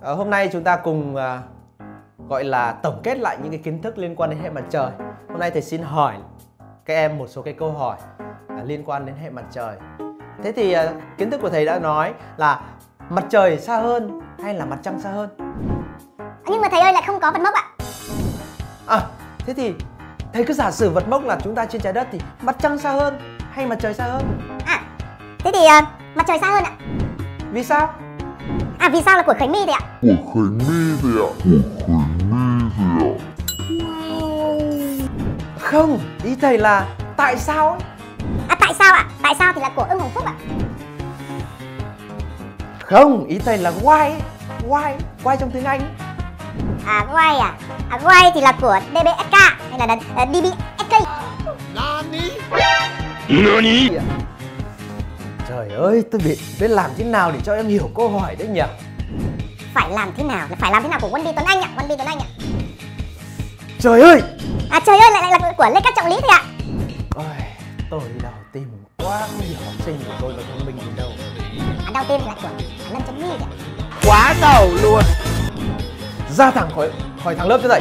Ờ, hôm nay chúng ta cùng à, gọi là tổng kết lại những cái kiến thức liên quan đến hệ mặt trời. Hôm nay thầy xin hỏi các em một số cái câu hỏi à, liên quan đến hệ mặt trời. Thế thì à, kiến thức của thầy đã nói là mặt trời xa hơn hay là mặt trăng xa hơn? Nhưng mà thầy ơi lại không có vật mốc ạ À, thế thì thầy cứ giả sử vật mốc là chúng ta trên trái đất thì mặt trăng xa hơn hay mặt trời xa hơn? À thế thì à, mặt trời xa hơn ạ Vì sao? À vì sao là của Khánh My thầy ạ? Của Khánh My thì ạ. Của Khánh My thì ạ. Không, ý thầy là tại sao ấy? À tại sao ạ? Tại sao thì là của ưng hồng phúc ạ? Không, ý thầy là why ấy. Why, why trong tiếng Anh ấy. À why à? À why thì là của DBSK Hay là, là uh, DBSK Trời ơi, tôi biết biết làm thế nào để cho em hiểu câu hỏi đấy nhỉ? Phải làm thế nào Phải làm thế nào của Quân Bi Tuấn Anh ạ Quân Bi Tuấn Anh ạ Trời ơi! À trời ơi lại lại là của Lê Cát Trọng Lý thầy ạ Ôi, tôi đau tim quá không hiểu học sinh của tôi có thông minh gì đâu. À đau tim là của Lâm Trấn My thầy ạ Quá đầu luôn! Ra thẳng khỏi khỏi thằng lớp cho thầy.